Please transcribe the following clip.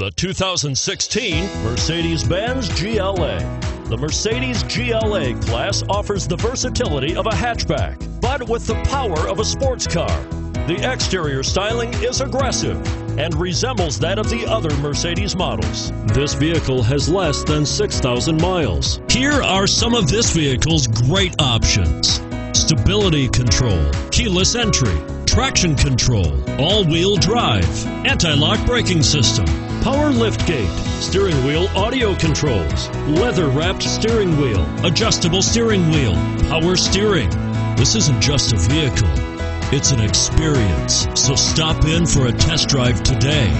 The 2016 Mercedes-Benz GLA. The Mercedes GLA class offers the versatility of a hatchback, but with the power of a sports car. The exterior styling is aggressive and resembles that of the other Mercedes models. This vehicle has less than 6,000 miles. Here are some of this vehicle's great options. Stability control, keyless entry, traction control, all-wheel drive, anti-lock braking system, power liftgate, steering wheel audio controls, leather-wrapped steering wheel, adjustable steering wheel, power steering. This isn't just a vehicle, it's an experience. So stop in for a test drive today.